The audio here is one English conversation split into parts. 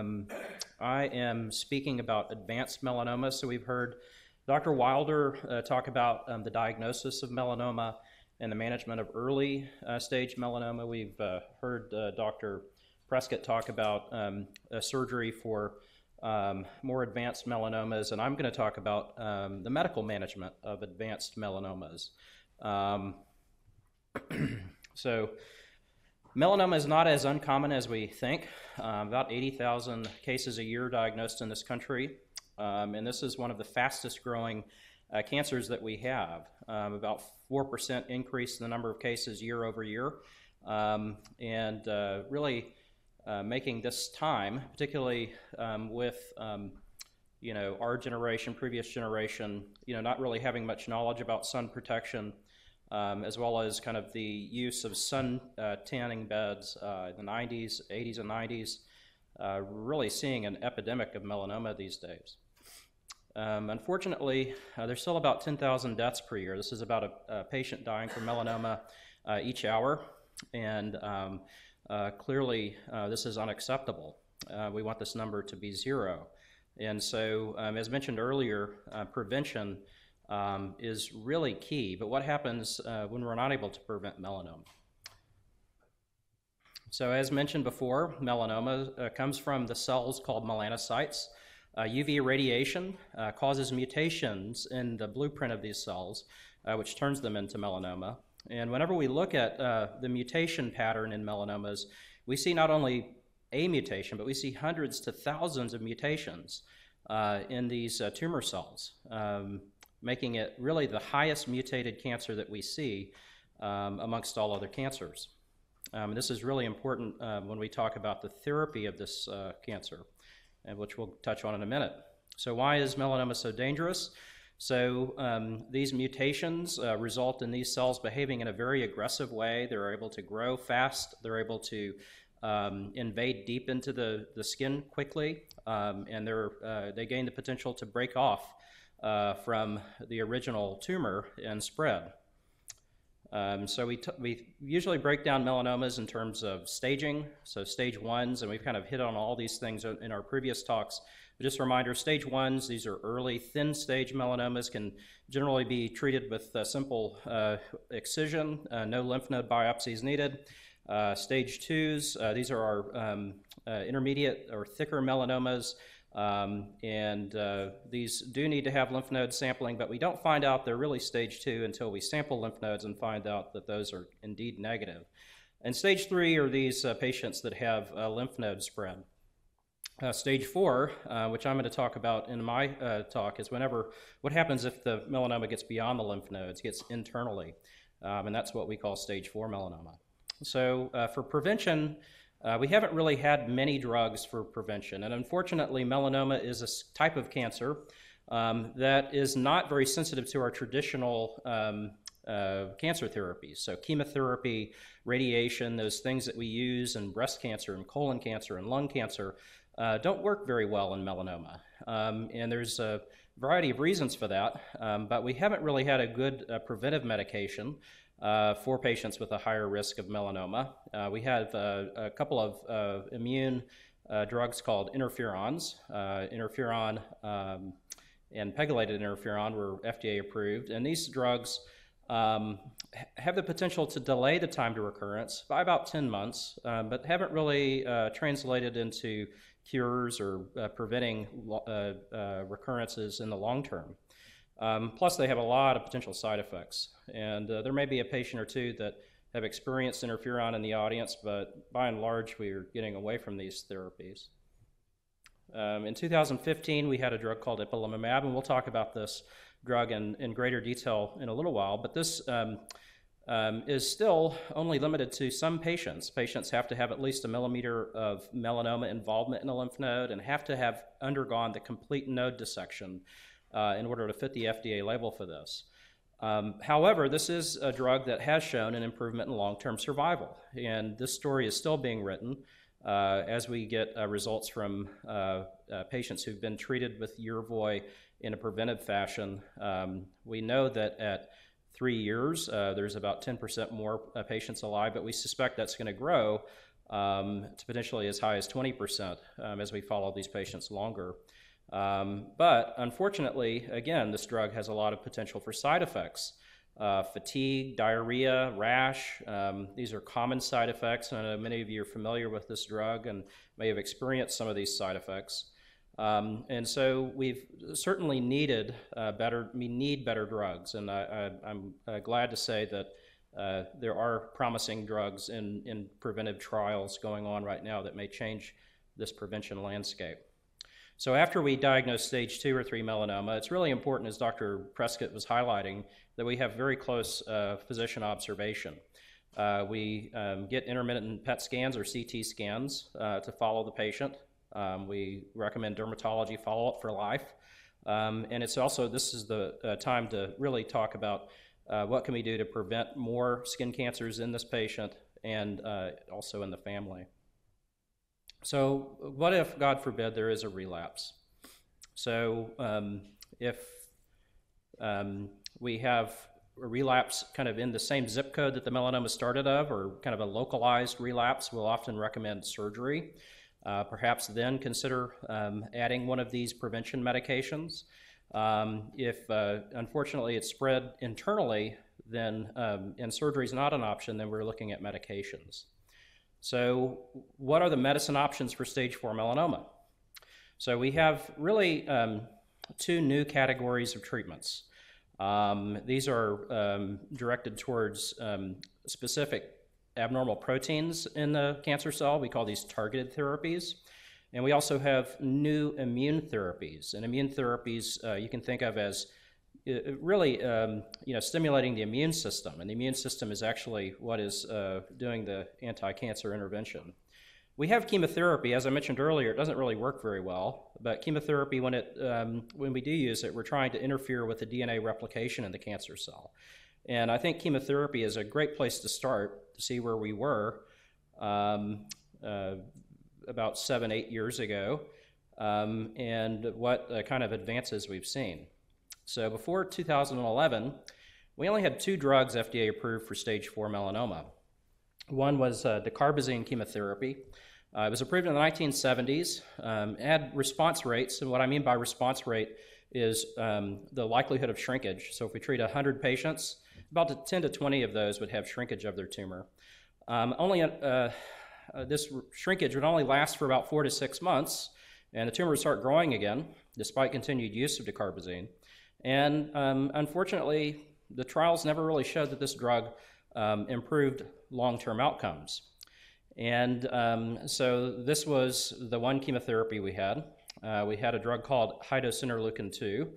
Um, I am speaking about advanced melanoma. So we've heard Dr. Wilder uh, talk about um, the diagnosis of melanoma and the management of early uh, stage melanoma. We've uh, heard uh, Dr. Prescott talk about um, surgery for um, more advanced melanomas, and I'm going to talk about um, the medical management of advanced melanomas. Um, so, melanoma is not as uncommon as we think. Um, about 80,000 cases a year diagnosed in this country, um, and this is one of the fastest growing uh, cancers that we have. Um, about 4% increase in the number of cases year over year, and uh, really uh, making this time, particularly um, with um, you know our generation, previous generation, you know, not really having much knowledge about sun protection, um, as well as kind of the use of sun uh, tanning beds uh, in the 90s, 80s, and 90s. Uh, really seeing an epidemic of melanoma these days. Um, unfortunately, uh, there's still about 10,000 deaths per year. This is about a, a patient dying from melanoma each hour, and um, uh, clearly uh, this is unacceptable. Uh, we want this number to be zero. And so, um, as mentioned earlier, prevention um, is really key. But what happens when we're not able to prevent melanoma? So, as mentioned before, melanoma uh, comes from the cells called melanocytes. Uh, UV radiation uh, causes mutations in the blueprint of these cells, which turns them into melanoma. And whenever we look at uh, the mutation pattern in melanomas, we see not only a mutation, but we see hundreds to thousands of mutations uh, in these uh, tumor cells, um, making it really the highest mutated cancer that we see um, amongst all other cancers. Um, this is really important uh, when we talk about the therapy of this uh, cancer, and which we'll touch on in a minute. So, why is melanoma so dangerous? So um, these mutations uh, result in these cells behaving in a very aggressive way. They're able to grow fast. They're able to um, invade deep into the, the skin quickly, um, and they're, uh, they gain the potential to break off uh, from the original tumor and spread. Um, so we, t- we usually break down melanomas in terms of staging, so stage ones, and we've kind of hit on all these things in our previous talks. But just a reminder, stage ones, these are early thin stage melanomas, can generally be treated with a simple uh, excision, uh, no lymph node biopsies needed. Uh, stage twos, uh, these are our um, uh, intermediate or thicker melanomas. Um, and uh, these do need to have lymph node sampling, but we don't find out they're really stage two until we sample lymph nodes and find out that those are indeed negative. And stage three are these uh, patients that have lymph node spread. Uh, stage four, uh, which I'm going to talk about in my uh, talk, is whenever what happens if the melanoma gets beyond the lymph nodes, gets internally, um, and that's what we call stage four melanoma. So uh, for prevention, uh, we haven't really had many drugs for prevention, and unfortunately, melanoma is a type of cancer um, that is not very sensitive to our traditional um, uh, cancer therapies. So, chemotherapy, radiation, those things that we use in breast cancer and colon cancer and lung cancer uh, don't work very well in melanoma. Um, and there's a variety of reasons for that, um, but we haven't really had a good uh, preventive medication uh, for patients with a higher risk of melanoma. Uh, we have uh, a couple of uh, immune drugs called interferons. interferon um, and pegylated interferon were FDA approved, and these drugs um, have the potential to delay the time to recurrence by about 10 months, but haven't really translated into cures or uh, preventing uh, uh, recurrences in the long term. Um, plus, they have a lot of potential side effects. And uh, there may be a patient or two that have experienced interferon in the audience, but by and large, we are getting away from these therapies. Um, in 2015, we had a drug called ipilimumab, and we'll talk about this drug in, in greater detail in a little while. But this um, um, is still only limited to some patients. Patients have to have at least a millimeter of melanoma involvement in a lymph node and have to have undergone the complete node dissection uh, in order to fit the FDA label for this. Um, however, this is a drug that has shown an improvement in long term survival, and this story is still being written. Uh, as we get uh, results from uh, uh patients who've been treated with Yervoy in a preventive fashion, um, we know that at three years, uh, there's about 10% more patients alive, but we suspect that's going to grow um, to potentially as high as 20% um, as we follow these patients longer. Um, but unfortunately, again, this drug has a lot of potential for side effects. Uh, fatigue, diarrhea, rash. Um, these are common side effects. And I know many of you are familiar with this drug and may have experienced some of these side effects. Um, and so we've certainly needed uh, better, we need better drugs. And I, am uh, glad to say that uh, there are promising drugs in, in preventive trials going on right now that may change this prevention landscape. So after we diagnose stage two or three melanoma, it's really important, as Dr. Prescott was highlighting, that we have very close uh, physician observation. Uh, we um, get intermittent PET scans or CT scans uh, to follow the patient. Um, we recommend dermatology follow-up for life. Um, and it's also, this is the uh, time to really talk about uh, what can we do to prevent more skin cancers in this patient and uh, also in the family. So, what if, God forbid, there is a relapse? So, um, if um, we have a relapse kind of in the same zip code that the melanoma started of, or kind of a localized relapse, we'll often recommend surgery. Uh, perhaps then consider um, adding one of these prevention medications. Um, if uh, unfortunately it's spread internally, then um, and surgery is not an option, then we're looking at medications. So, what are the medicine options for stage four melanoma? So, we have really um, two new categories of treatments. Um, these are um, directed towards um, specific abnormal proteins in the cancer cell. We call these targeted therapies. And we also have new immune therapies. And immune therapies uh, you can think of as really um, you know, stimulating the immune system. And the immune system is actually what is uh, doing the anti cancer intervention. We have chemotherapy, as I mentioned earlier, it doesn't really work very well. But chemotherapy, when, it, um, when we do use it, we're trying to interfere with the DNA replication in the cancer cell. And I think chemotherapy is a great place to start to see where we were um, uh, about seven, eight years ago, um, and what uh, kind of advances we've seen. So before 2011, we only had two drugs FDA approved for stage four melanoma. One was uh, chemotherapy. Uh, it was approved in the 1970s. Um, it had response rates, and what I mean by response rate is um, the likelihood of shrinkage. So if we treat 100 patients, about 10 to 20 of those would have shrinkage of their tumor. Um, only uh, uh, this shrinkage would only last for about four to six months, and the tumor would start growing again despite continued use of dacarbazine. And um, unfortunately, the trials never really showed that this drug um, improved long term outcomes. And um, so this was the one chemotherapy we had. Uh, we had a drug called high dose interleukin 2,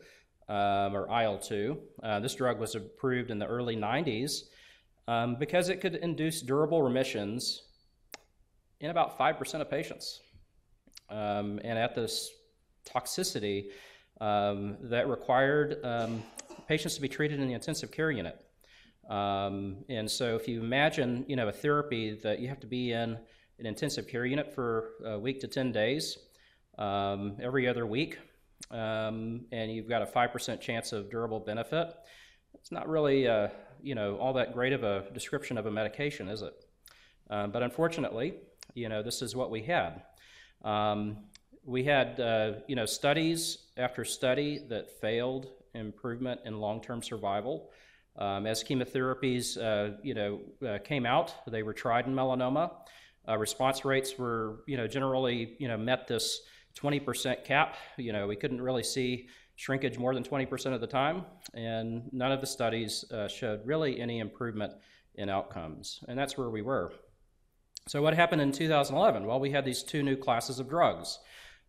um, or IL 2. Uh, this drug was approved in the early 90s um, because it could induce durable remissions in about 5% of patients. Um, and at this toxicity, um, that required um, patients to be treated in the intensive care unit. Um, and so, if you imagine, you know, a therapy that you have to be in an intensive care unit for a week to 10 days um, every other week, um, and you've got a 5% chance of durable benefit, it's not really, uh, you know, all that great of a description of a medication, is it? Um, but unfortunately, you know, this is what we had. We had uh, you know studies after study that failed improvement in long-term survival. Um, as chemotherapies uh, you know uh, came out, they were tried in melanoma. Uh, response rates were you know generally you know met this 20% cap. You know we couldn't really see shrinkage more than 20% of the time, and none of the studies uh, showed really any improvement in outcomes. And that's where we were. So what happened in 2011? Well, we had these two new classes of drugs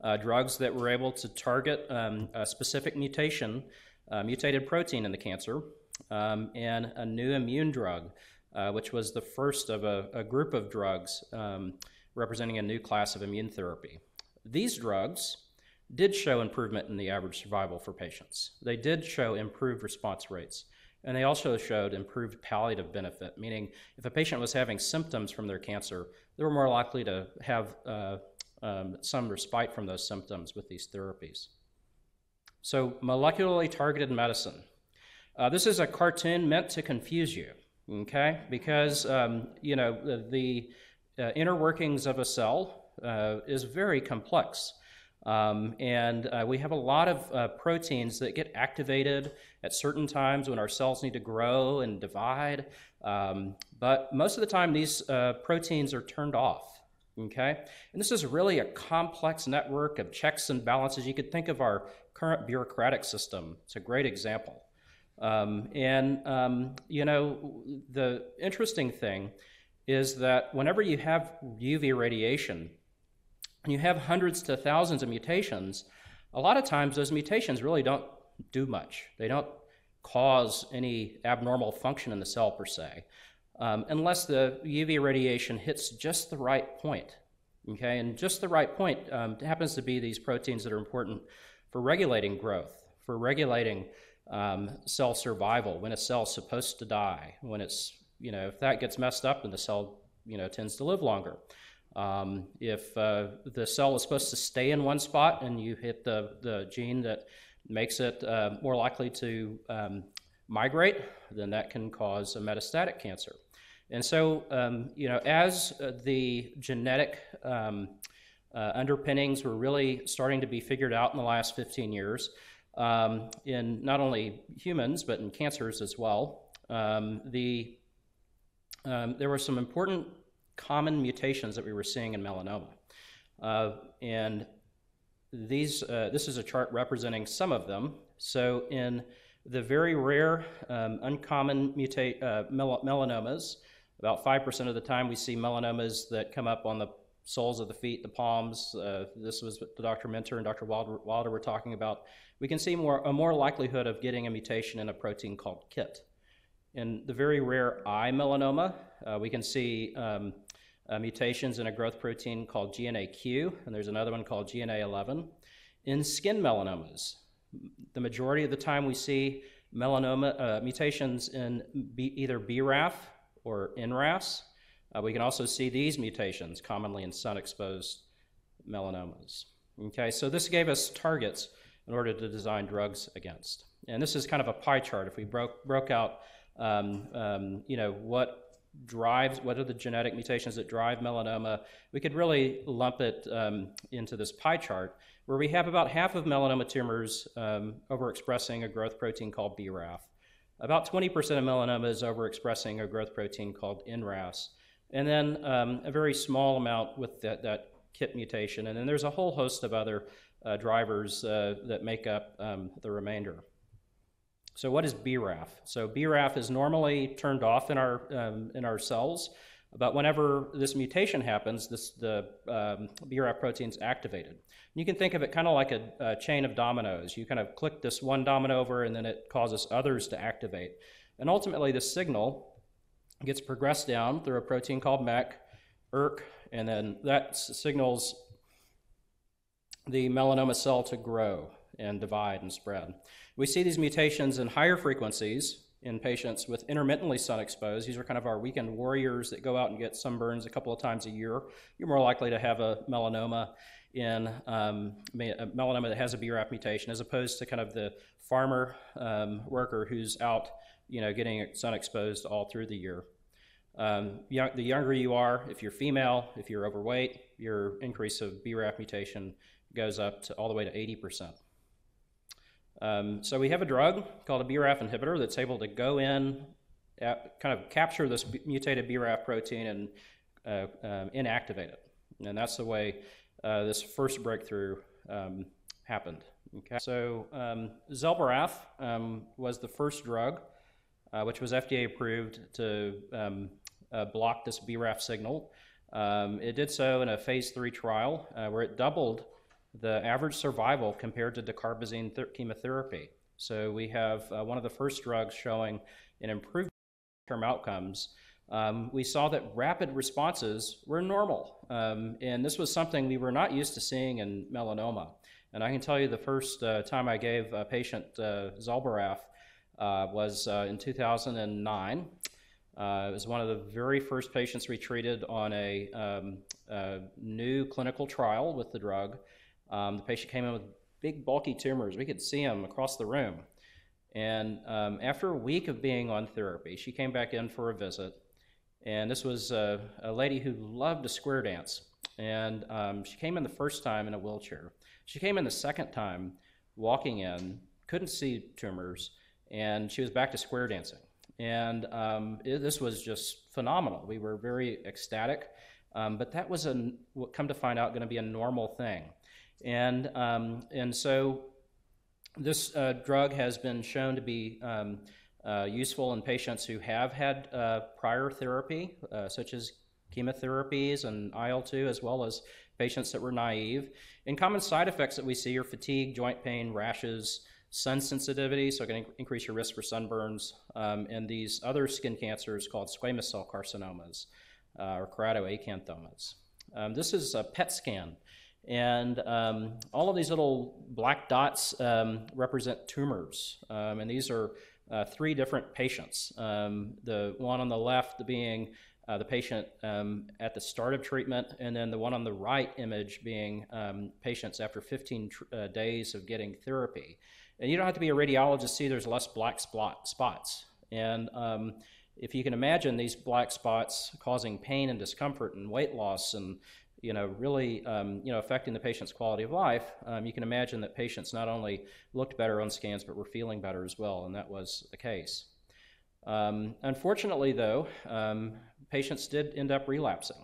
uh, drugs that were able to target um, a specific mutation, uh, mutated protein in the cancer, um, and a new immune drug, uh, which was the first of a, a group of drugs um, representing a new class of immune therapy. These drugs did show improvement in the average survival for patients. They did show improved response rates. And they also showed improved palliative benefit, meaning if a patient was having symptoms from their cancer, they were more likely to have uh, um, some respite from those symptoms with these therapies. So, molecularly targeted medicine. Uh, this is a cartoon meant to confuse you, okay? Because, um, you know, the, the uh, inner workings of a cell uh, is very complex. Um, and uh, we have a lot of uh, proteins that get activated at certain times when our cells need to grow and divide. Um, but most of the time, these uh, proteins are turned off. Okay? And this is really a complex network of checks and balances. You could think of our current bureaucratic system, it's a great example. Um, and, um, you know, the interesting thing is that whenever you have UV radiation, and you have hundreds to thousands of mutations, a lot of times those mutations really don't do much. They don't cause any abnormal function in the cell per se, um, unless the UV radiation hits just the right point. Okay, and just the right point um, happens to be these proteins that are important for regulating growth, for regulating um, cell survival, when a cell's supposed to die, when it's, you know, if that gets messed up, then the cell, you know, tends to live longer. Um, if uh, the cell is supposed to stay in one spot and you hit the, the gene that makes it uh, more likely to um, migrate, then that can cause a metastatic cancer. And so, um, you know, as uh, the genetic um, uh, underpinnings were really starting to be figured out in the last 15 years, um, in not only humans but in cancers as well, um, the, there were some important common mutations that we were seeing in melanoma. Uh, and these, uh, this is a chart representing some of them. So in the very rare, um, uncommon uh, mel- melanomas, about 5% of the time we see melanomas that come up on the soles of the feet, the palms. Uh, this was what Dr. Mentor and Dr. Wilder, Wilder, were talking about. We can see more, a more likelihood of getting a mutation in a protein called KIT. In the very rare eye melanoma, uh, we can see um, uh, mutations in a growth protein called GNAQ, and there's another one called GNA11. In skin melanomas, the majority of the time we see melanoma uh, mutations in B, either BRAF or NRAS. Uh, we can also see these mutations commonly in sun-exposed melanomas. Okay, so this gave us targets in order to design drugs against. And this is kind of a pie chart. If we broke, broke out, um, um, you know, what drives, what are the genetic mutations that drive melanoma, we could really lump it um, into this pie chart where we have about half of melanoma tumors um, overexpressing a growth protein called BRAF. About 20% of melanoma is overexpressing a growth protein called NRAS. And then um, a very small amount with that, that, KIT mutation. And then there's a whole host of other uh, drivers uh, that make up um, the remainder. So what is BRAF? So BRAF is normally turned off in our, um, in our cells, but whenever this mutation happens, this, the um, BRAF protein is activated. You can think of it kind of like a, a, chain of dominoes. You kind of click this one domino over, and then it causes others to activate. And ultimately, the signal gets progressed down through a protein called MEK, ERK, and then that signals the melanoma cell to grow and divide and spread. We see these mutations in higher frequencies in patients with intermittently sun exposed. These are kind of our weekend warriors that go out and get sunburns a couple of times a year. You're more likely to have a melanoma in um, a melanoma that has a BRAF mutation as opposed to kind of the farmer um, worker who's out, you know, getting sun exposed all through the year. Um, young, the younger you are, if you're female, if you're overweight, your increase of BRAF mutation goes up to all the way to 80 percent. Um, so we have a drug called a BRAF inhibitor that's able to go in, at, kind of capture this mutated BRAF protein and uh, um, inactivate it. And that's the way uh, this first breakthrough um, happened. Okay. So um, um, was the first drug uh, which was FDA approved to um, uh, block this BRAF signal. it did so in a phase three trial uh, where it doubled the average survival compared to dacarbazine th- chemotherapy. So we have uh, one of the first drugs showing an improved term outcomes. Um, we saw that rapid responses were normal. Um, and this was something we were not used to seeing in melanoma. And I can tell you the first uh, time I gave a patient uh, Zelboraf uh, was uh, in 2009. Uh, it was one of the very first patients we treated on a, um, a new clinical trial with the drug. Um, the patient came in with big, bulky tumors. We could see them across the room. And um, after a week of being on therapy, she came back in for a visit. And this was a, a lady who loved to square dance. And um, she came in the first time in a wheelchair. She came in the second time walking in, couldn't see tumors, and she was back to square dancing. And um, it, this was just phenomenal. We were very ecstatic. Um, but that was a, come to find out, going to be a normal thing. And, um, and so this uh, drug has been shown to be um, uh, useful in patients who have had uh, prior therapy, uh, such as chemotherapies and IL 2, as well as patients that were naive. And common side effects that we see are fatigue, joint pain, rashes, sun sensitivity, so it can increase your risk for sunburns, um, and these other skin cancers called squamous cell carcinomas uh, or keratoacanthomas. Um, this is a PET scan and um, all of these little black dots um, represent tumors. Um, and these are uh, three different patients. Um, the one on the left being uh, the patient um, at the start of treatment, and then the one on the right image being um, patients after 15 tr- uh, days of getting therapy. And you don't have to be a radiologist to see there's less black spot, spots. And if you can imagine these black spots causing pain and discomfort and weight loss and you know, really, um, you know, affecting the patient's quality of life, um, you can imagine that patients not only looked better on scans, but were feeling better as well, and that was the case. Um, unfortunately, though, um, patients did end up relapsing.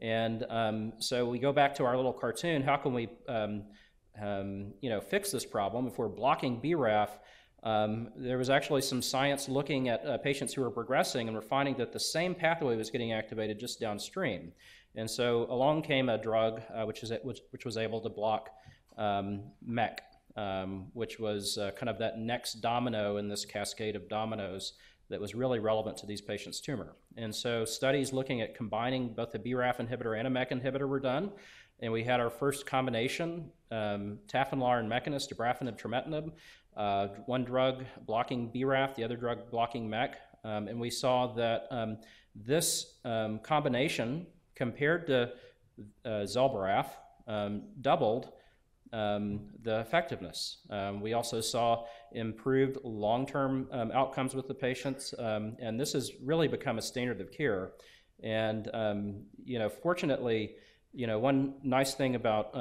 And um, so we go back to our little cartoon. How can we, um, you know, fix this problem? If we're blocking BRAF, um, there was actually some science looking at uh, patients who were progressing and were finding that the same pathway was getting activated just downstream. And so along came a drug uh, which, is, which, which, was able to block um, MEK, um, which was uh, kind of that next domino in this cascade of dominoes that was really relevant to these patients' tumor. And so studies looking at combining both a BRAF inhibitor and a MEK inhibitor were done. And we had our first combination, um, Tafinlar and Mekinist, dabrafenib, trametinib, uh, one drug blocking BRAF, the other drug blocking MEK. Um, and we saw that um, this um, combination compared to uh, um, doubled um, the effectiveness. Um, we also saw improved long-term um, outcomes with the patients, um, and this has really become a standard of care. And um, you know, fortunately, you know, one nice thing about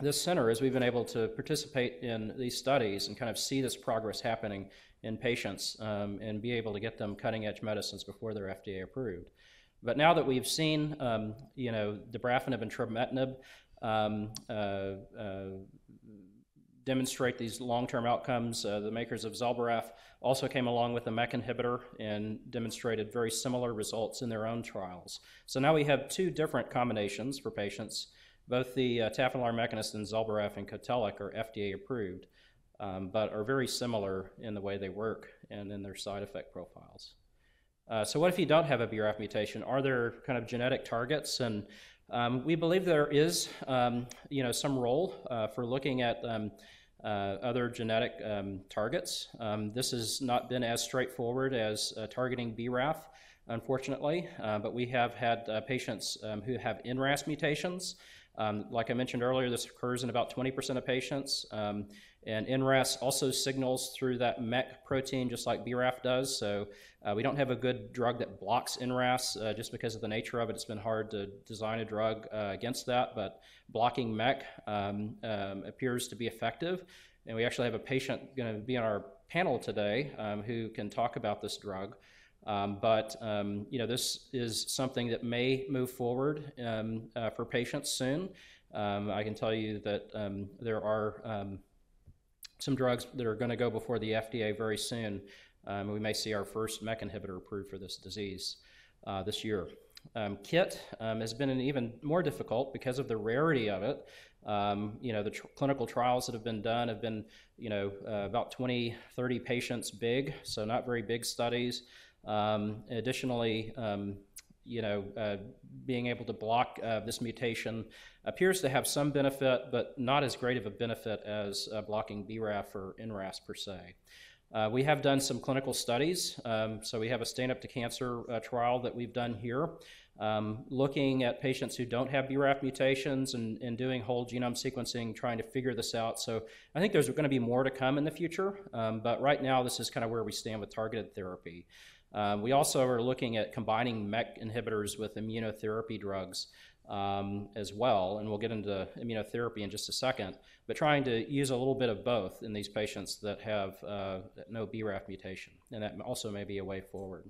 this center is we've been able to participate in these studies and kind of see this progress happening in patients and be able to get them cutting-edge medicines before they're FDA approved. But now that we've seen, um, you know, dabrafenib and trametinib um, uh, uh, demonstrate these long-term outcomes, uh, the makers of Zelboraf also came along with a MEK inhibitor and demonstrated very similar results in their own trials. So now we have two different combinations for patients. Both the uh, Tafinlar Mekinist, Zelboraf and Cotellic are FDA approved, um, but are very similar in the way they work and in their side effect profiles. Uh, so what if you don't have a BRAF mutation? Are there kind of genetic targets? And um, we believe there is, um, you know, some role uh, for looking at um, uh, other genetic um, targets. Um, this has not been as straightforward as uh, targeting BRAF, unfortunately, uh, but we have had uh, patients um, who have NRAS mutations. like I mentioned earlier, this occurs in about 20% of patients. And NRAS also signals through that MEK protein just like BRAF does. So uh, we don't have a good drug that blocks NRAS uh, just because of the nature of it. It's been hard to design a drug uh, against that, but blocking MEK um, um, appears to be effective. And we actually have a patient going to be on our panel today um, who can talk about this drug. Um, but um, you know, this is something that may move forward um, uh, for patients soon. I can tell you that there are some drugs that are going to go before the FDA very soon. Um, we may see our first MEK inhibitor approved for this disease uh, this year. Um, KIT um, has been even more difficult because of the rarity of it. Um, you know, the tr- clinical trials that have been done have been, you know, uh, about 20, 30 patients big, so not very big studies. Um, additionally, um, you know, uh, being able to block uh, this mutation appears to have some benefit, but not as great of a benefit as uh, blocking BRAF or NRAS per se. Uh, we have done some clinical studies. Um, so we have a Stand Up to Cancer uh, trial that we've done here, um, looking at patients who don't have BRAF mutations and, and, doing whole genome sequencing, trying to figure this out. So I think there's going to be more to come in the future, um, but right now this is kind of where we stand with targeted therapy. Um, we also are looking at combining MEK inhibitors with immunotherapy drugs um, as well, and we'll get into immunotherapy in just a second, but trying to use a little bit of both in these patients that have uh, no BRAF mutation, and that also may be a way forward.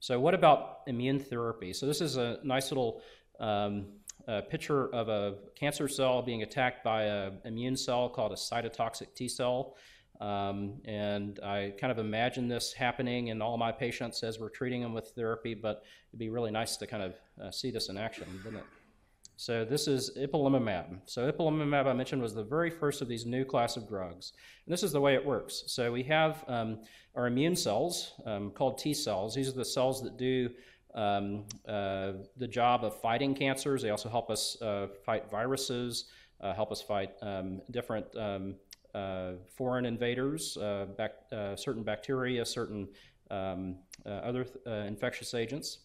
So, what about immune therapy? So, this is a nice little um, uh, picture of a cancer cell being attacked by an immune cell called a cytotoxic T cell. Um, and I kind of imagine this happening in all my patients as we're treating them with therapy, but it'd be really nice to kind of uh, see this in action, wouldn't it? So this is ipilimumab. So ipilimumab, I mentioned, was the very first of these new class of drugs. And this is the way it works. So we have um, our immune cells um, called T cells. These are the cells that do um, uh, the job of fighting cancers. They also help us uh, fight viruses, uh, help us fight um, different um, foreign invaders, uh, bac- uh, certain bacteria, certain um, other infectious agents.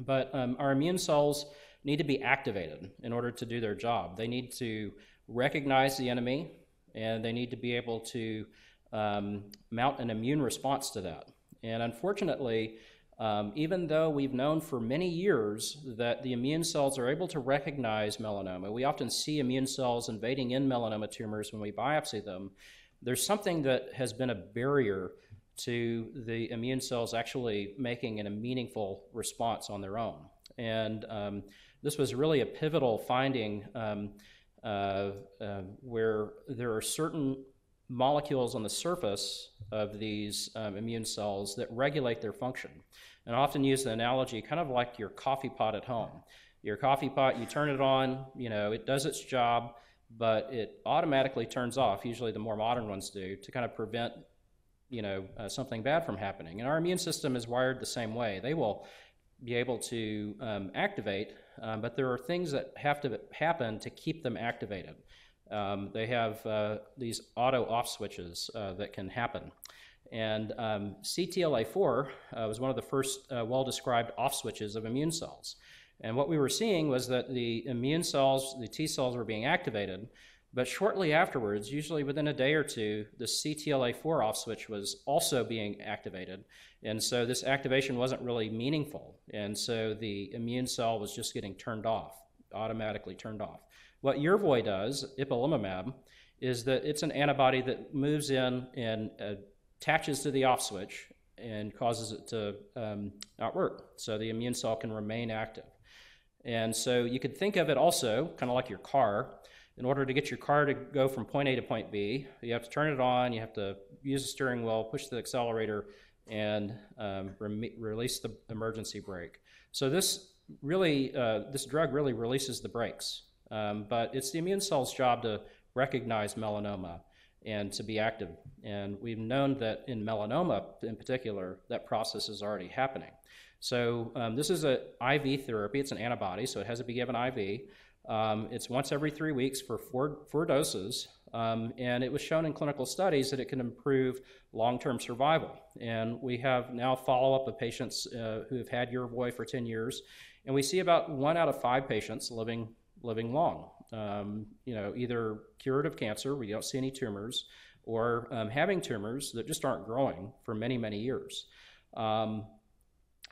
But um, our immune cells need to be activated in order to do their job. They need to recognize the enemy and they need to be able to um, mount an immune response to that. And unfortunately, um, even though we've known for many years that the immune cells are able to recognize melanoma, we often see immune cells invading in melanoma tumors when we biopsy them. There's something that has been a barrier to the immune cells actually making a meaningful response on their own. And um, this was really a pivotal finding um, uh, uh, where there are certain molecules on the surface of these um, immune cells that regulate their function. And I often use the analogy kind of like your coffee pot at home. Your coffee pot, you turn it on, you know, it does its job, but it automatically turns off, usually the more modern ones do, to kind of prevent, you know, uh, something bad from happening. And our immune system is wired the same way. They will be able to um, activate, um, but there are things that have to happen to keep them activated. Um, they have uh, these auto off switches uh, that can happen. And um, CTLA4 uh, was one of the first uh, well described off switches of immune cells. And what we were seeing was that the immune cells, the T cells, were being activated, but shortly afterwards, usually within a day or two, the CTLA4 off switch was also being activated. And so this activation wasn't really meaningful. And so the immune cell was just getting turned off, automatically turned off. What Yervoy does, ipilimumab, is that it's an antibody that moves in and attaches to the off switch and causes it to um, not work. So the immune cell can remain active. And so you could think of it also kind of like your car. In order to get your car to go from point A to point B, you have to turn it on, you have to use the steering wheel, push the accelerator, and um, re- release the emergency brake. So this really, uh, this drug really releases the brakes. Um, but it's the immune cell's job to recognize melanoma and to be active. And we've known that in melanoma in particular, that process is already happening. So um, this is an IV therapy. It's an antibody, so it has to be given IV. Um, it's once every three weeks for four, four doses. Um, and it was shown in clinical studies that it can improve long term survival. And we have now follow up of patients uh, who have had Yervoy for 10 years. And we see about one out of five patients living living long. Um, you know, either cured of cancer, we don't see any tumors, or um, having tumors that just aren't growing for many, many years. Um,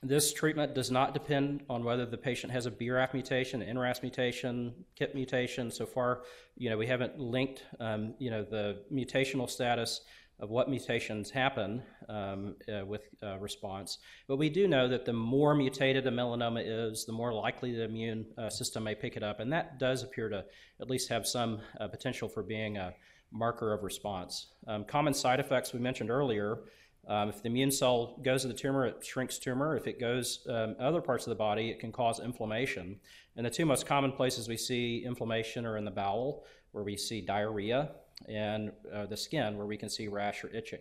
this treatment does not depend on whether the patient has a BRAF mutation, NRAS mutation, KIT mutation. So far, you know, we haven't linked, um, you know, the mutational status of what mutations happen um, uh, with uh, response. But we do know that the more mutated a melanoma is, the more likely the immune uh, system may pick it up. And that does appear to at least have some uh, potential for being a marker of response. Um, common side effects we mentioned earlier. Um, if the immune cell goes to the tumor, it shrinks tumor. If it goes um, other parts of the body, it can cause inflammation. And the two most common places we see inflammation are in the bowel, where we see diarrhea, and uh, the skin where we can see rash or itching.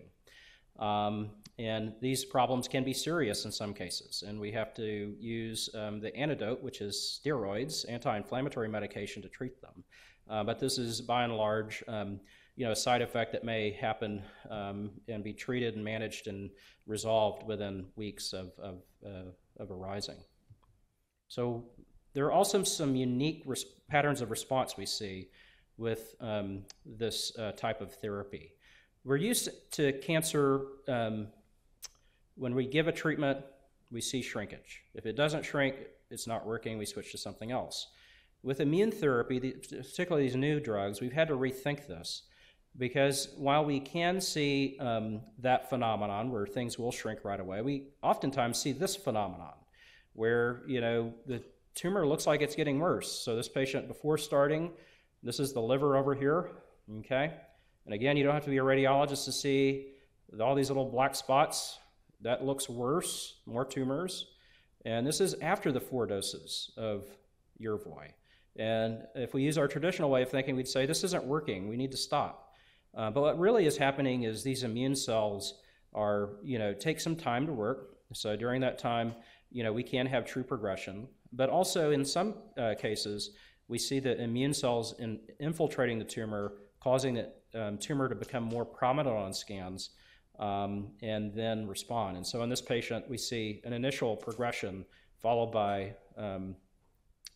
Um, and these problems can be serious in some cases, and we have to use um, the antidote, which is steroids, anti inflammatory medication, to treat them. Uh, but this is by and large, um, you know, a side effect that may happen um, and be treated and managed and resolved within weeks of, of, uh, of arising. So there are also some unique res- patterns of response we see with um, this uh, type of therapy. We're used to cancer, um, when we give a treatment, we see shrinkage. If it doesn't shrink, it's not working, we switch to something else. With immune therapy, particularly these new drugs, we've had to rethink this because while we can see um, that phenomenon where things will shrink right away, we oftentimes see this phenomenon where you know the tumor looks like it's getting worse. So this patient, before starting, this is the liver over here, okay? And again, you don't have to be a radiologist to see all these little black spots. That looks worse, more tumors. And this is after the four doses of Yervoy. And if we use our traditional way of thinking, we'd say this isn't working, we need to stop. Uh, but what really is happening is these immune cells are, you know, take some time to work. So during that time, you know, we can have true progression. But also in some uh, cases, we see the immune cells in infiltrating the tumor, causing the um, tumor to become more prominent on scans um, and then respond. And so in this patient, we see an initial progression followed by um,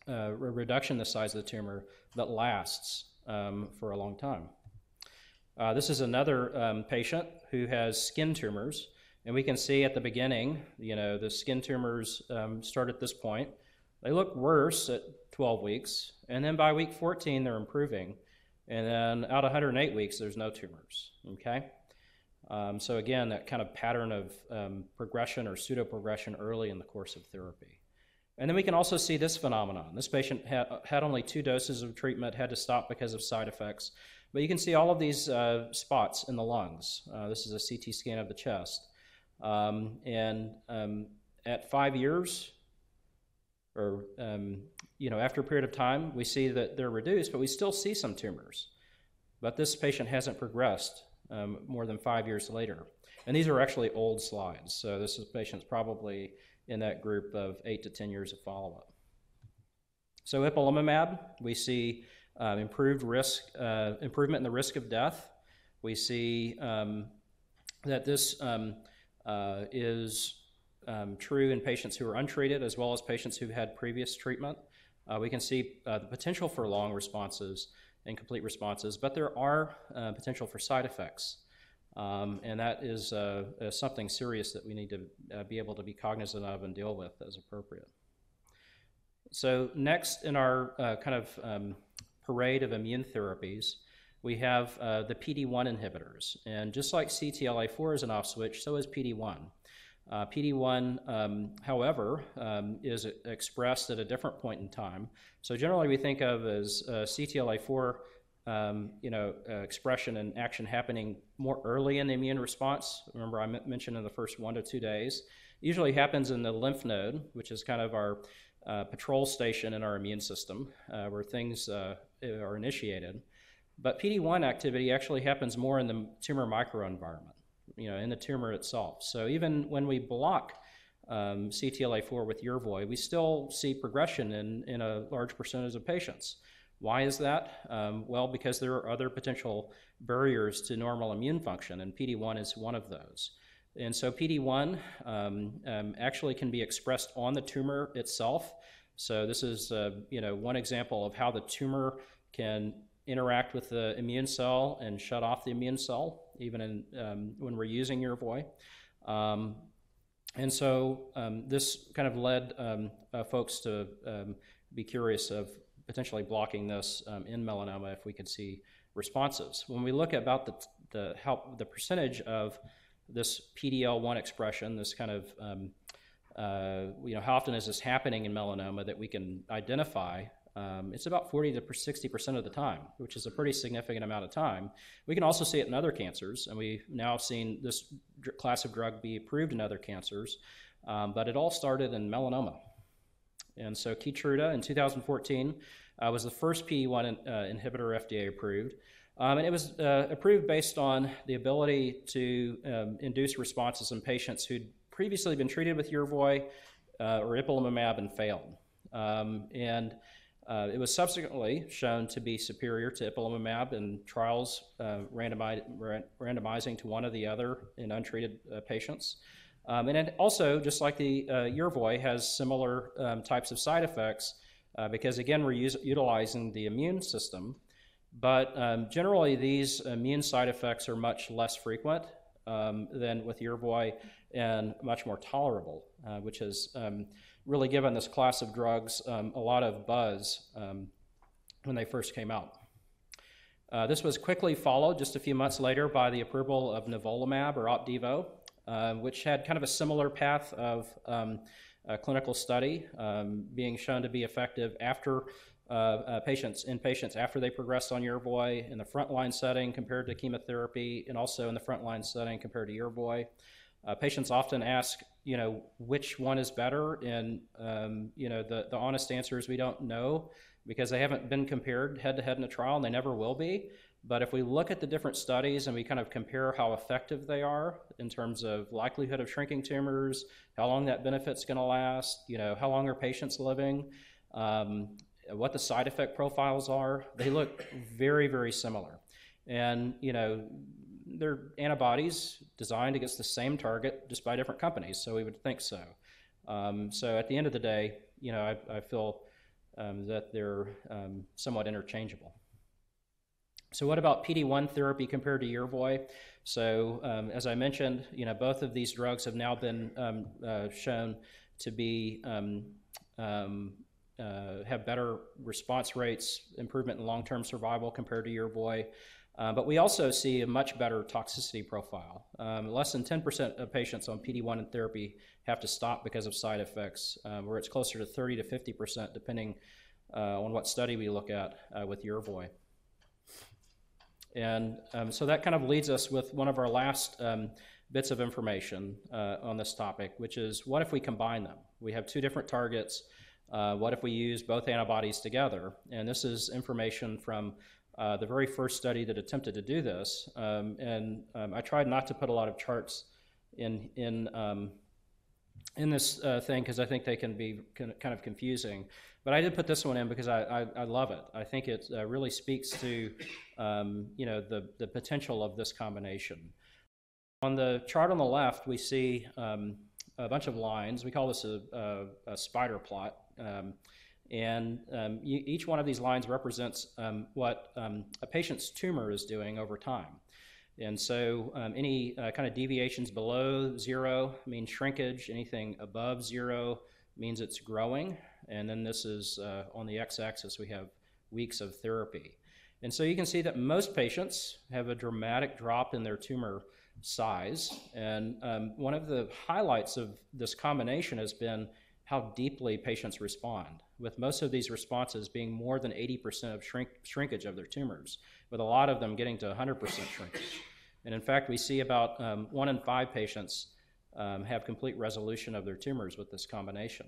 a reduction in the size of the tumor that lasts um, for a long time. Uh, this is another um, patient who has skin tumors. And we can see at the beginning, you know, the skin tumors um, start at this point. They look worse at 12 weeks, and then by week 14, they're improving. And then out of 108 weeks, there's no tumors. Okay? Um, so, again, that kind of pattern of um, progression or pseudo progression early in the course of therapy. And then we can also see this phenomenon. This patient had, had only two doses of treatment, had to stop because of side effects. But you can see all of these uh, spots in the lungs. Uh, this is a CT scan of the chest. Um, and um, at five years, or um, you know, after a period of time, we see that they're reduced, but we still see some tumors. But this patient hasn't progressed um, more than five years later. And these are actually old slides, so this is patient's probably in that group of eight to 10 years of follow up. So, ipilimumab, we see um, improved risk, uh, improvement in the risk of death. We see um, that this um, uh, is um, true in patients who are untreated as well as patients who've had previous treatment. Uh, we can see uh, the potential for long responses and complete responses, but there are uh, potential for side effects. Um, and that is uh, something serious that we need to uh, be able to be cognizant of and deal with as appropriate. So, next in our uh, kind of um, parade of immune therapies, we have uh, the PD1 inhibitors. And just like CTLA4 is an off switch, so is PD1. Uh, PD1, um, however, um, is expressed at a different point in time. So generally, we think of as uh, CTLA4, um, you know, uh, expression and action happening more early in the immune response. Remember, I mentioned in the first one to two days. Usually happens in the lymph node, which is kind of our uh, patrol station in our immune system, uh, where things uh, are initiated. But PD1 activity actually happens more in the tumor microenvironment, you know, in the tumor itself. So even when we block um, CTLA4 with Yervoy, we still see progression in, in a large percentage of patients. Why is that? Um, well, because there are other potential barriers to normal immune function, and PD1 is one of those. And so PD1 um, um, actually can be expressed on the tumor itself. So this is, uh, you know, one example of how the tumor can interact with the immune cell and shut off the immune cell, even in, um, when we're using Yervoy. Um, and so um, this kind of led um, uh, folks to um, be curious of potentially blocking this um, in melanoma if we could see responses. When we look at about the, the, how, the percentage of this PDL1 expression, this kind of uh, you know, how often is this happening in melanoma that we can identify um, it's about 40 to 60% of the time, which is a pretty significant amount of time. We can also see it in other cancers, and we've now seen this class of drug be approved in other cancers, um, but it all started in melanoma. And so Keytruda in 2014 uh, was the first PD1 in, uh, inhibitor FDA approved. Um, and it was uh, approved based on the ability to um, induce responses in patients who'd previously been treated with Yervoy uh, or ipilimumab and failed. Um, and Uh, it was subsequently shown to be superior to ipilimumab in trials uh, randomi- randomizing to one or the other in untreated uh, patients. Um, and it also, just like the uh, Yervoy, has similar um, types of side effects uh, because, again, we're us- utilizing the immune system. But um, generally, these immune side effects are much less frequent um, than with Yervoy and much more tolerable, uh, which is um, really given this class of drugs um, a lot of buzz um, when they first came out. Uh, this was quickly followed just a few months later by the approval of nivolumab or Opdivo, uh, which had kind of a similar path of um, clinical study, um, being shown to be effective after uh, uh, patients in patients after they progressed on Yervoy in the frontline setting compared to chemotherapy, and also in the frontline setting compared to Yervoy. Uh, patients often ask, you know, which one is better, and um, you know, the the honest answer is we don't know because they haven't been compared head to head in a trial, and they never will be. But if we look at the different studies and we kind of compare how effective they are in terms of likelihood of shrinking tumors, how long that benefit's going to last, you know, how long are patients living, um, what the side effect profiles are, they look very, very similar. And, you know, they're antibodies designed against the same target just by different companies, so we would think so. Um, so at the end of the day, you know, I, I feel um, that they're um, somewhat interchangeable. So what about PD-1 therapy compared to Yervoy? So um, as I mentioned, you know, both of these drugs have now been um, uh, shown to be um, uh, have better response rates, improvement in long-term survival compared to Yervoy. Uh, but we also see a much better toxicity profile. Um, less than 10% of patients on PD-1 therapy have to stop because of side effects, um, where it's closer to 30 to 50%, depending uh, on what study we look at uh, with Yervoy. And um, so that kind of leads us with one of our last um, bits of information uh, on this topic, which is what if we combine them? We have two different targets. Uh, what if we use both antibodies together? And this is information from uh, the very first study that attempted to do this. Um, and um, I tried not to put a lot of charts in, in, um, in this uh, thing because I think they can be kind of confusing. But I did put this one in because I, I, I love it. I think it uh, really speaks to um, you know, the, the potential of this combination. On the chart on the left, we see um, a bunch of lines. We call this a, a, a spider plot. And um, each one of these lines represents um, what um, a patient's tumor is doing over time. And so um, any uh, kind of deviations below zero mean shrinkage, anything above zero means it's growing. And then this is uh, on the x axis, we have weeks of therapy. And so you can see that most patients have a dramatic drop in their tumor size. And um, one of the highlights of this combination has been how deeply patients respond, with most of these responses being more than 80% of shrink, shrinkage of their tumors, with a lot of them getting to 100% shrinkage. And in fact, we see about um, one in five patients um, have complete resolution of their tumors with this combination.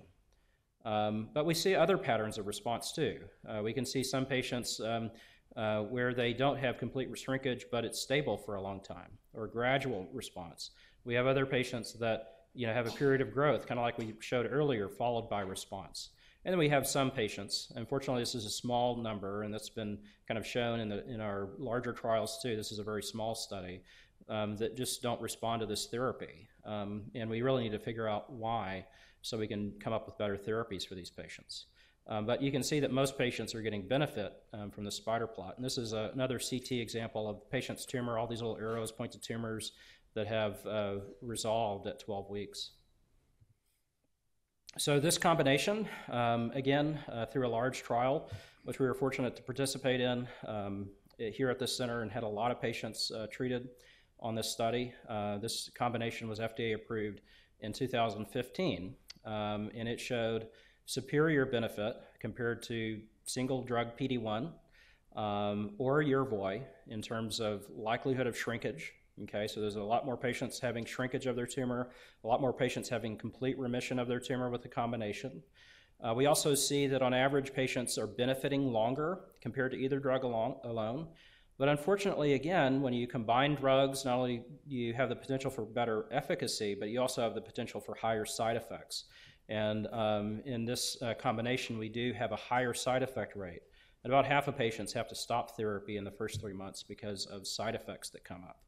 Um, but we see other patterns of response too. Uh, we can see some patients um, uh, where they don't have complete shrinkage, but it's stable for a long time, or gradual response. We have other patients that you know, have a period of growth, kind of like we showed earlier, followed by response. And then we have some patients. Unfortunately, this is a small number, and that's been kind of shown in, the, in our larger trials too. This is a very small study um, that just don't respond to this therapy. Um, and we really need to figure out why so we can come up with better therapies for these patients. Um, but you can see that most patients are getting benefit um, from the spider plot. And this is a, another CT example of patient's tumor. All these little arrows point to tumors that have uh, resolved at 12 weeks. So this combination, um, again, uh, through a large trial, which we were fortunate to participate in um, here at this center and had a lot of patients uh, treated on this study. Uh, this combination was FDA approved in 2015, um, and it showed superior benefit compared to single drug PD-1 um, or Yervoy in terms of likelihood of shrinkage Okay, so there's a lot more patients having shrinkage of their tumor, a lot more patients having complete remission of their tumor with the combination. Uh, we also see that on average, patients are benefiting longer compared to either drug alone, alone. But unfortunately, again, when you combine drugs, not only you have the potential for better efficacy, but you also have the potential for higher side effects. And um, in this uh, combination, we do have a higher side effect rate. And about half of patients have to stop therapy in the first three months because of side effects that come up.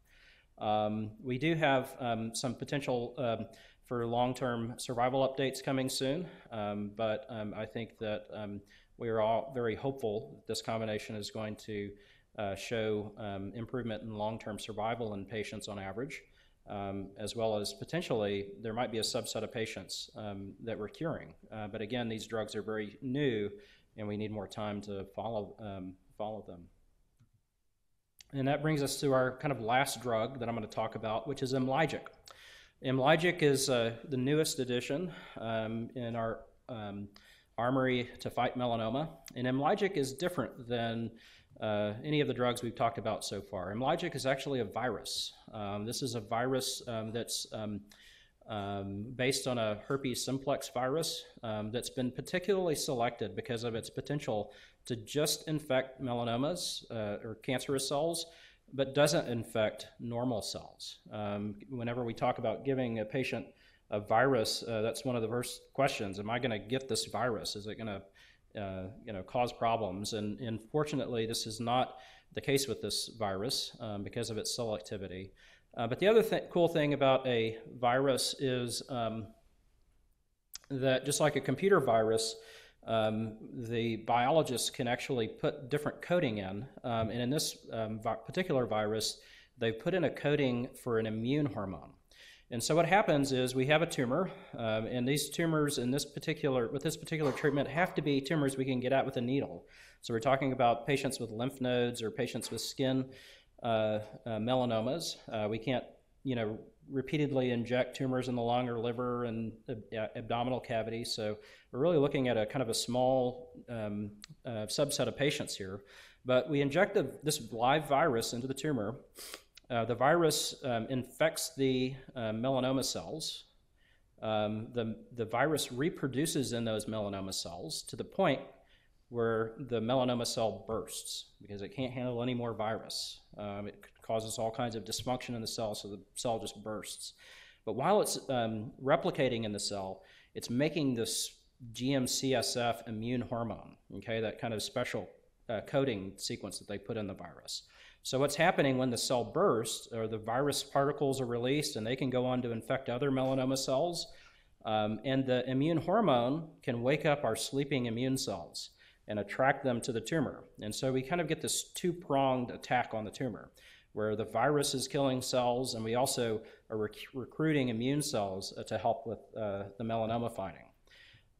Um, we do have um, some potential um, for long term survival updates coming soon, um, but um, I think that um, we are all very hopeful this combination is going to uh, show improvement in long term survival in patients on average. As well as potentially there might be a subset of patients that we're curing. Uh, but again, these drugs are very new, and we need more time to follow follow them. And that brings us to our kind of last drug that I'm going to talk about, which is Imlygic. Imlygic is uh, the newest addition um, in our um, armory to fight melanoma. And Imlygic is different than uh, any of the drugs we've talked about so far. Imlygic is actually a virus. Um, this is a virus um, that's um, um based on a herpes simplex virus that's been particularly selected because of its potential to just infect melanomas uh, or cancerous cells, but doesn't infect normal cells. Um, whenever we talk about giving a patient a virus, uh, that's one of the first questions. Am I going to get this virus? Is it going to uh, you know, cause problems. And, and fortunately, this is not the case with this virus um, because of its selectivity. Uh, but the other th- cool thing about a virus is um, that just like a computer virus, um, the biologists can actually put different coding in. Um, and in this um, vi- particular virus, they've put in a coding for an immune hormone. And so what happens is we have a tumor, um, and these tumors in this particular with this particular treatment have to be tumors we can get at with a needle. So we're talking about patients with lymph nodes or patients with skin uh, uh, melanomas. Uh, we can't, you know, repeatedly inject tumors in the lung or liver and abdominal cavity. So we're really looking at a kind of a small um, uh, subset of patients here. But we inject the, this live virus into the tumor. Uh, the virus um, infects the uh, melanoma cells. Um, the, the virus reproduces in those melanoma cells to the point where the melanoma cell bursts because it can't handle any more virus. Um, it causes all kinds of dysfunction in the cell, so the cell just bursts. But while it's um, replicating in the cell, it's making this GM-CSF immune hormone, okay, that kind of special uh, coding sequence that they put in the virus. So, what's happening when the cell bursts, or the virus particles are released and they can go on to infect other melanoma cells, um, and the immune hormone can wake up our sleeping immune cells and attract them to the tumor. And so, we kind of get this two pronged attack on the tumor where the virus is killing cells, and we also are rec- recruiting immune cells uh, to help with uh, the melanoma fighting.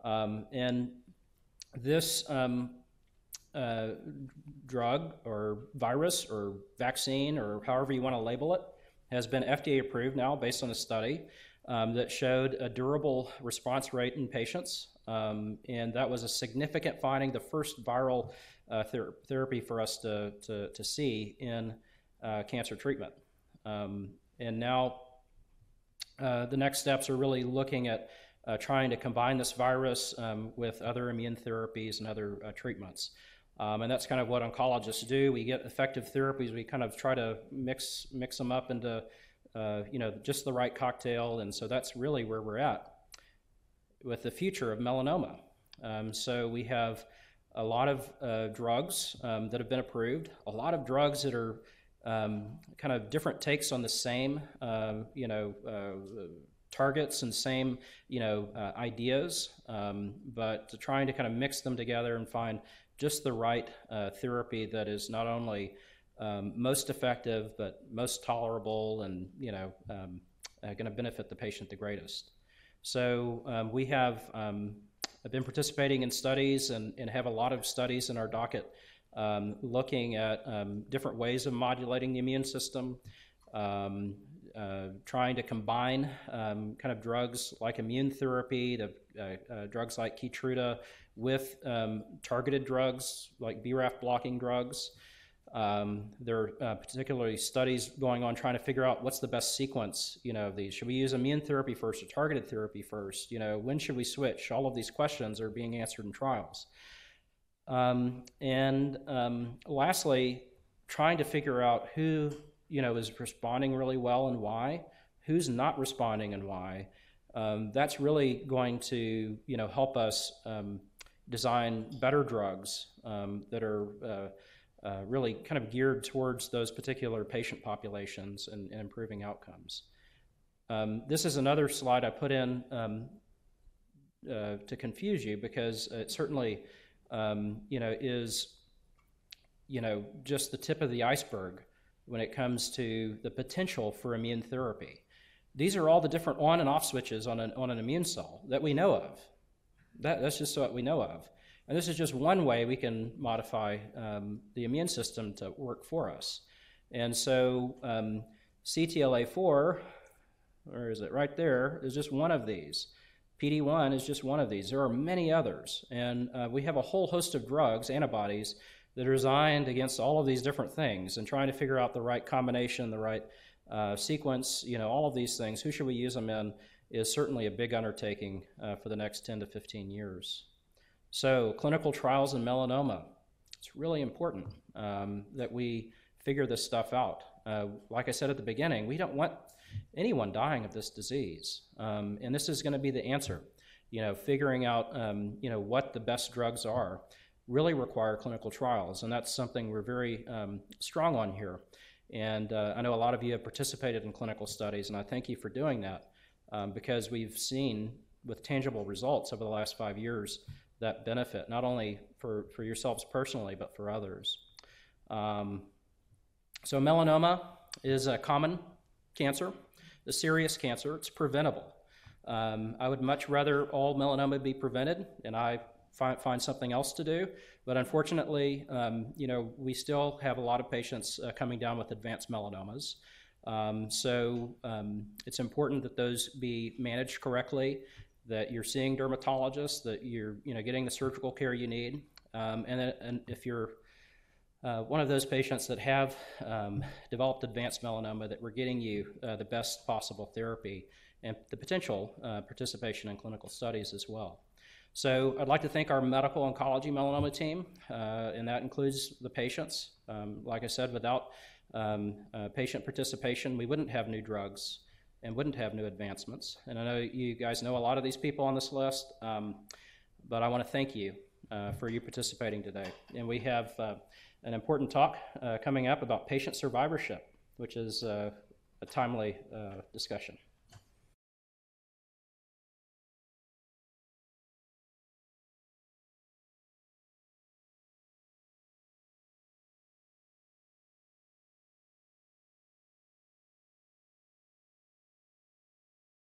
Um, and this um, uh, drug or virus or vaccine or however you want to label it has been FDA approved now based on a study um, that showed a durable response rate in patients. Um, and that was a significant finding, the first viral uh, ther- therapy for us to, to, to see in uh, cancer treatment. Um, and now uh, the next steps are really looking at uh, trying to combine this virus um, with other immune therapies and other uh, treatments. Um, and that's kind of what oncologists do. We get effective therapies. We kind of try to mix mix them up into uh, you know just the right cocktail, and so that's really where we're at with the future of melanoma. Um, so we have a lot of uh, drugs um, that have been approved, a lot of drugs that are um, kind of different takes on the same um, you know uh, targets and same you know uh, ideas, um, but trying to kind of mix them together and find just the right uh, therapy that is not only um, most effective but most tolerable and you know um, uh, going to benefit the patient the greatest. So we have been participating in studies and, and, have a lot of studies in our docket um, looking at um, different ways of modulating the immune system. Uh, trying to combine um, kind of drugs like immune therapy, the uh, uh, drugs like Keytruda, with um, targeted drugs like BRAF blocking drugs. Um, there are uh, particularly studies going on trying to figure out what's the best sequence, you know, of these. Should we use immune therapy first or targeted therapy first? You know, when should we switch? All of these questions are being answered in trials. Um, and um, lastly, trying to figure out who, you know, is responding really well and why, who's not responding and why, um, that's really going to you know help us um, design better drugs um, that are uh, uh, really kind of geared towards those particular patient populations and, and improving outcomes. Um, this is another slide I put in uh, to confuse you because it certainly um, you know is you know just the tip of the iceberg when it comes to the potential for immune therapy. These are all the different on and off switches on an, on an immune cell that we know of. That, that's just what we know of. And this is just one way we can modify um, the immune system to work for us. And so um, CTLA4, or is it right there, is just one of these. PD1 is just one of these. There are many others. And uh, we have a whole host of drugs, antibodies, that are designed against all of these different things and trying to figure out the right combination, the right uh, sequence, you know, all of these things. Who should we use them in is certainly a big undertaking uh, for the next 10 to 15 years. So, clinical trials in melanoma. It's really important um, that we figure this stuff out. Uh, like I said at the beginning, we don't want anyone dying of this disease, um, and this is going to be the answer. You know, figuring out um, you know what the best drugs are really require clinical trials, and that's something we're very um, strong on here. And uh, I know a lot of you have participated in clinical studies, and I thank you for doing that um, because we've seen with tangible results over the last five years that benefit, not only for, for yourselves personally, but for others. Um, so, melanoma is a common cancer, a serious cancer. It's preventable. Um, I would much rather all melanoma be prevented, and I find, find something else to do. But unfortunately, um, you know, we still have a lot of patients uh, coming down with advanced melanomas. Um, so um, it's important that those be managed correctly, that you're seeing dermatologists, that you're you know getting the surgical care you need, um, and, and if you're uh, one of those patients that have um, developed advanced melanoma, that we're getting you uh, the best possible therapy and the potential uh, participation in clinical studies as well. So I'd like to thank our medical oncology melanoma team, uh, and that includes the patients. Um, like I said, without um, uh, patient participation, we wouldn't have new drugs and wouldn't have new advancements. And I know you guys know a lot of these people on this list, um, but I want to thank you uh, for you participating today. And we have an important talk uh, coming up about patient survivorship, which is uh, a timely discussion.